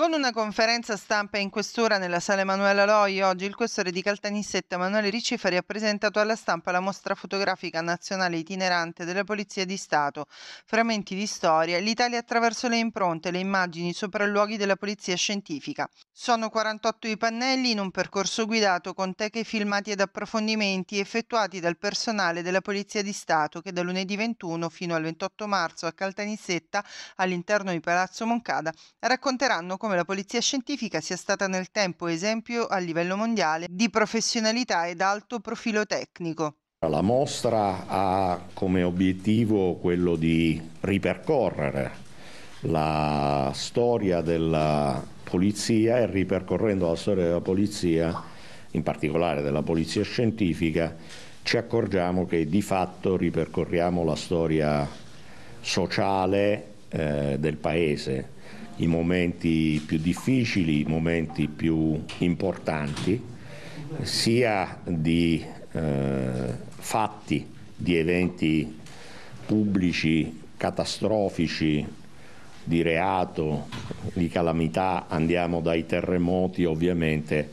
Con una conferenza stampa in questura nella sala Emanuela Loi, oggi il questore di Caltanissetta Emanuele Ricifari ha presentato alla stampa la mostra fotografica nazionale itinerante della Polizia di Stato, Frammenti di storia, l'Italia attraverso le impronte, le immagini, sopralluoghi della Polizia Scientifica. Sono 48 i pannelli in un percorso guidato con teche filmati ed approfondimenti effettuati dal personale della Polizia di Stato che da lunedì 21 fino al 28 marzo a Caltanissetta, all'interno di Palazzo Moncada, racconteranno come la polizia scientifica sia stata nel tempo esempio a livello mondiale di professionalità ed alto profilo tecnico. La mostra ha come obiettivo quello di ripercorrere la storia della polizia e ripercorrendo la storia della polizia, in particolare della polizia scientifica, ci accorgiamo che di fatto ripercorriamo la storia sociale eh, del paese i momenti più difficili, i momenti più importanti, sia di eh, fatti, di eventi pubblici catastrofici, di reato, di calamità, andiamo dai terremoti ovviamente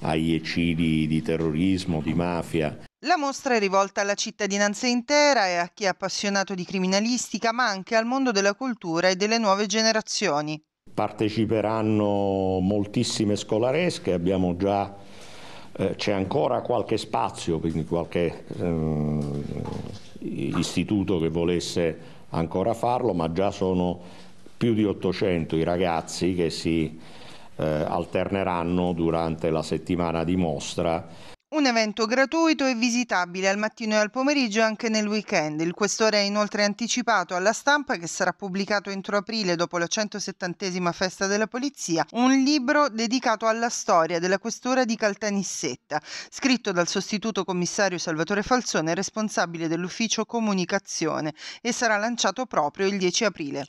agli eccidi di terrorismo, di mafia. La mostra è rivolta alla cittadinanza intera e a chi è appassionato di criminalistica, ma anche al mondo della cultura e delle nuove generazioni. Parteciperanno moltissime scolaresche, abbiamo già, eh, c'è ancora qualche spazio, quindi qualche eh, istituto che volesse ancora farlo, ma già sono più di 800 i ragazzi che si eh, alterneranno durante la settimana di mostra un evento gratuito e visitabile al mattino e al pomeriggio e anche nel weekend. Il questore ha inoltre anticipato alla stampa che sarà pubblicato entro aprile, dopo la 170 festa della polizia, un libro dedicato alla storia della questura di Caltanissetta, scritto dal sostituto commissario Salvatore Falzone, responsabile dell'ufficio comunicazione, e sarà lanciato proprio il 10 aprile.